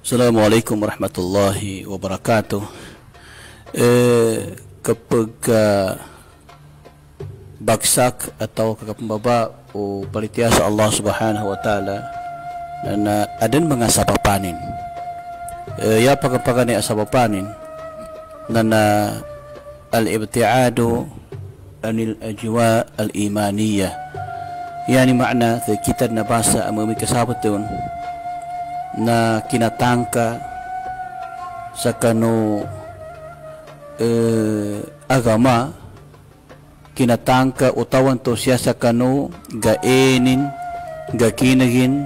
Assalamualaikum warahmatullahi wabarakatuh. Eh, kepada baksak atau kakapembaba o palitiasa Allah Subhanahu wa taala na aden mga sabapanin. Eh, ya pagpagani asabapanin na na al-ibtiadu anil ajwa al-imaniyah. Yani makna kita nabasa ang mga kasabatun na kinatangka sa kano eh, agama kinatangka utawan to siya sa kano gaenin gakinagin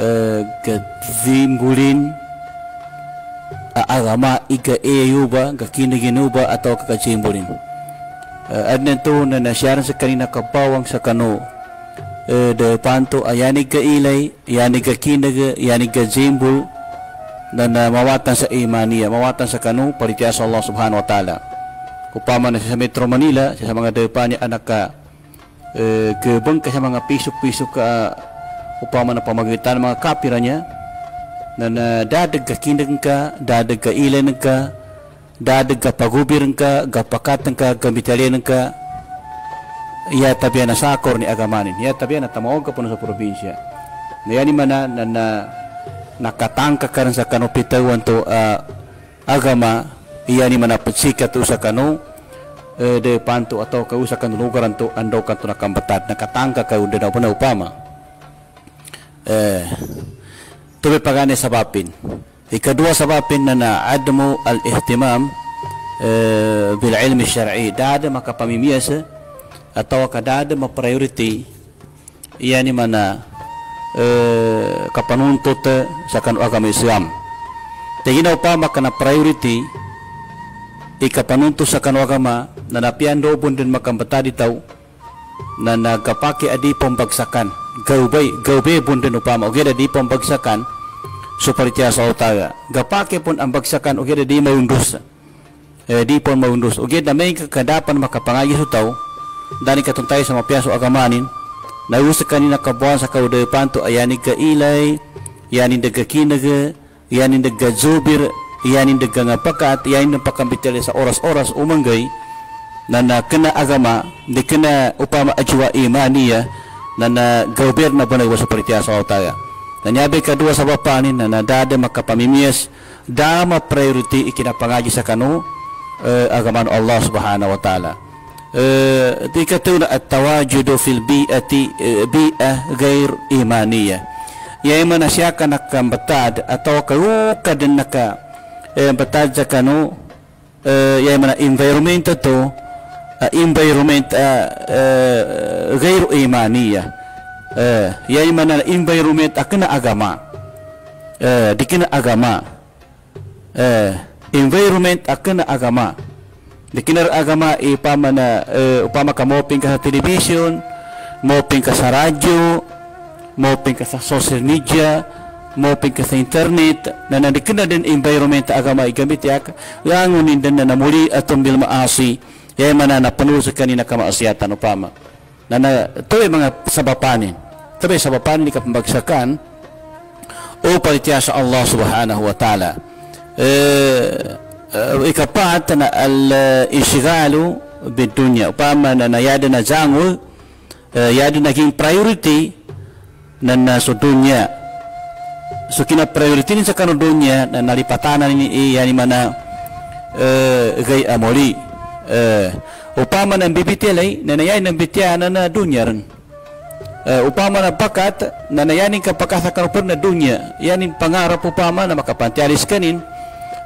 eh, gadimbulin a agama iga eyuba gakinagin uba atau kakajimbulin uh, adnan to na nasyaran sa kanina kapawang sa kano de panto ayani ka ilay yani ka kinaga yani ka jimbul dan uh, mawatan sa imaniya mawatan sa kanu palitiasa Allah subhanahu wa ta'ala. Upama na sa Metro Manila sa mga depa niya anak ka uh, gebeng ka sa mga pisok-pisok ka uh, upama na pamagitan mga kapira niya na na dadag ka kinag ka dadag ka ilan ka dadag ka pagubir ka gapakatan ka gamitalyan ka iya tabiya na sakor ni agamanin. Iya tabiya na tamawag ka po sa probinsya. Na yan mana na, na nakatangka ka rin sa kanupitawan to uh, agama iya ni mana to sa kanu uh, de panto atau kau sa kanu lugaran to ando kanto nakambatad nakatangka ka udah na na upama. Eh tubi pagane sabapin. Ikadua sabapin na na admu al-ihtimam uh, bil ilmi syar'i dada maka pamimiyasa atau kadada ma priority yani mana eh, kapanuntut sa kanu agama Islam. Tingina upama kana priority ikapanuntut sa kanu agama na napian do pun din makambata tau na nagapake adi pembagsakan gaubay gaubay pun din upama okay di pembagsakan supaya sa otaga gapake pun ang bagsakan okay di maundus. Eh, di pun maundus. Okay na may kadapan makapangayos tau dani katuntay sa mapiaso agamanin na usa kanina kabuan sa kauday panto ayani ka ilay yani daga kinaga yani daga zubir yani daga nga pakat yani ng pakambitali sa oras-oras umanggay na na kena agama di kena upama ajwa imaniya na na gawbir na banay sa paritiya sa otaya na nyabe kadua sa bapanin na nadada makapamimiyas dama priority ikinapangaji sa kanu uh, agaman Allah subhanahu wa ta'ala dikatakan at-tawajudu fil bi'ati bi'ah ghair imaniyah. Ya mana siya ka nakambatad atau karuka din naka eh, batad sa kanu ya mana environment to environment ghair imaniyah. Uh, ya mana environment akana agama. Dikina agama. Environment akana agama di kinar agama ipama na uh, upama ka moping ka sa television moping ka sa moping ka sa social media moping ka sa internet na nandikin na din environment agama igamit yak yangunin din na namuli atong bil maasi yay mana na panulo sa kanina kamaasiyatan upama. Na na ito mga sabapanin. Ito sabapanin ni kapambagsakan o sa Allah subhanahu wa ta'ala. Eh ikapat na al-ishgalu bidunya upama na nayada na zangul uh, yada naging priority na nasa dunya. So kina priority ni sa kano dunya na nalipatanan ni yani mana uh, gay amoli. Upama na bibitilay na nayay ng bityanan na dunya rin upama na pakat na nayanin ka pagkasakarupan na dunya. Yanin pangarap upama na makapantialis kanin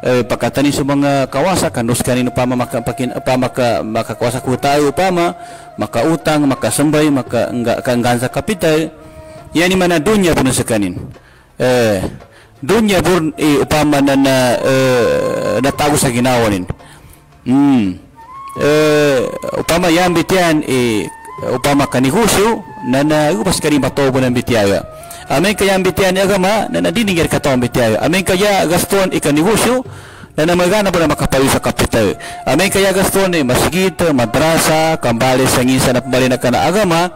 eh, pagkatani sa mga kawasa kanus kanino pa maka pakin pa maka makakawasa ko tayo pa ma makautang makasambay maka nga kanggansa kapital. Yani mana dunya pun sa kanin eh dunya pun eh, upama na na eh, natago sa ginawanin hmm. Eh, upama yan bitian eh, upama kanihusyo na na ubas kani matobo ng bitiyaga Amin kaya ang bitiyan ni agama na nadinigir ka taong bitiyayo. Amin kaya gaston ikanihusyo na namagana po na makapayo sa kapital. Amin kaya gaston ni masjid, madrasa, kambali sa ngisa na pumali na ka na agama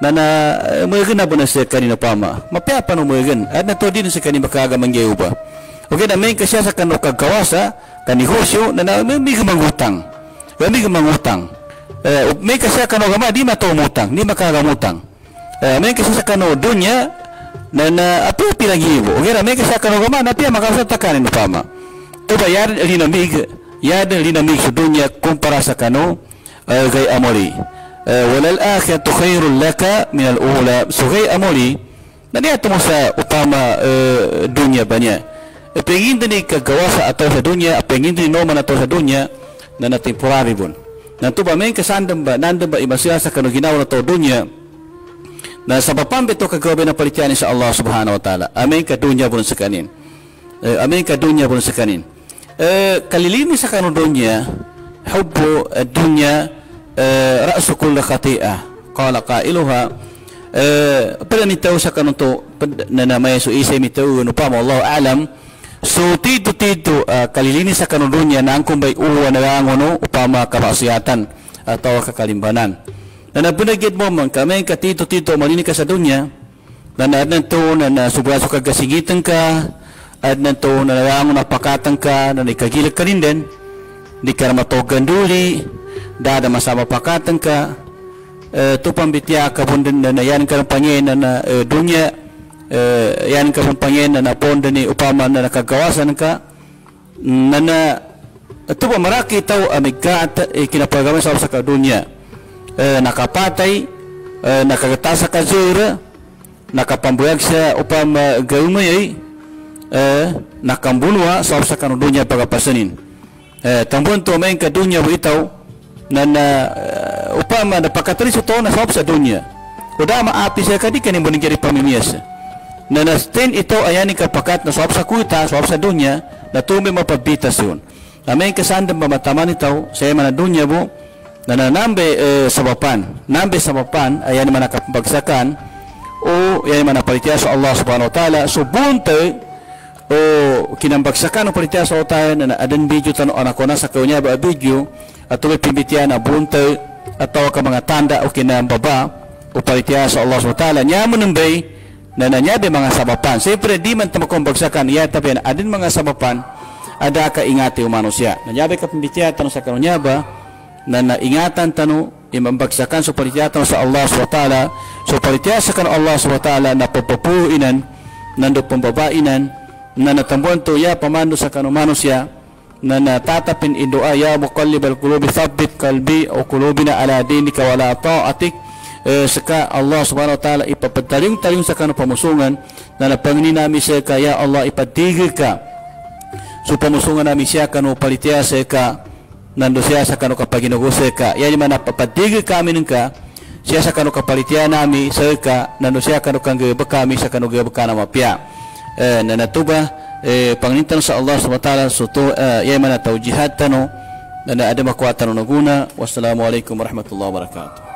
nana megen na bana se kanina pama mapya pa no megen adna to din se kanina bakaga manggeuba oke na men kasya sa kanu kagawasa kani hosyo nana me mi mangutang me mi mangutang eh me kasya kanu gama di ma to mutang di makaga mutang eh me kasya sa kanu dunya nana apa pi lagi ibu oke na me kasya kanu gama na pia makasa takanin pama to bayar lina mig ya lina mig dunya kumpara sa kanu gay amoli. Walal akhiratu khairul laka min al ula amoli nani ato mo sa utama dunya banya pengin din kagawasa atau sa dunya pengin din no man atau sa dunya na na temporary bun nanto ba men kasandam ba nandam ba imasya sa kanu ginawa na to dunya na sa papambit to kagabi na palitian sa Allah subhanahu wa ta'ala. Amin dunia pun sa kanin eh, amin kadunya pun sa kanin eh, kalilini sa kanudunya hubbu eh, dunya eh, ra'su kulli khati'ah. Qala qailuha eh, Uh, pala nitaw sa kanunto na namaya so Allah alam. So tito tito uh, eh, kalilini sa kanudunya na ang kumbay uwa na langono upama atau kakalimbanan na napunagit mo man kami ka tito tito malini ka sa dunya na naadnan to na nasubra so kagasigitan ka adnan to na nangangon na pakatan ka na ikagilag ka rin di ka na duli dada masama pakatan ka uh, tupang bitya ka yan ka pangen na uh, dunya uh, yan ka ni upama na ka na na tupa maraki tau amigka at eh, kinapagaman sa ka dunya uh, nakapatay uh, nakagatasa ka zura nakapambuyag sa upama gaumay uh, nakambunwa sa sa dunya pagapasanin. Uh, tambun to main ka dunya itaw na na uh, upama na pakatari sa na sa sa dunya. Uda maapi sa kadi kanin mo pamimiyas na na stin ito ayani kapakat na sa sa kuita sa sa dunya na tumi mapabitas yun amen kasandang mamataman itaw sa yaman na dunya mo na nanambe uh, sa bapan nambe sa bapan ayan man nakapagsakan o yan man napalitya sa Allah subhanahu wa ta'ala. So bunte o kinambagsakan o palitya sa Allah ta'ala na adan video tanong anak ko na sa kanya ba video atau pimbitian na bunte atau ka mga tanda o kinambaba o palitya sa Allah SWT niya mo nambay na nanyabi mga sabapan. Siyempre di man tamakong bagsakan iya tabi na adin mga sabapan ada ka ingati umano siya nanyabi ka pimbitian tanong sa kanunya ba na naingatan tano imambagsakan so palitya tanong sa Allah SWT so palitya sa kan Allah SWT na papapuinan nando pambabainan na natambuan to ya pamando sa kanumano siya na natatapin indua ya muqallibal qulubi thabbit qalbi o qulubina ala dinika wala ta'atik. Eh, saka Allah subhanahu wa ta'ala ipapataling-taling sa kanu pamusungan na napangini nami sa ka ya Allah ipatigil ka so pamusungan nami siya kanu palitya sa ka nando siya sa kanu kapaginago sa ka yan yung napapatigil kami ng ka siya sa kanu kapalitya nami sa ka nando siya kanu kang kami sa kanu gabaka na mapya eh, na natuba eh, pangintan sa Allah SWT so to, uh, yay mana taujihat tano na ada makuatan na guna. Wassalamualaikum warahmatullahi wabarakatuh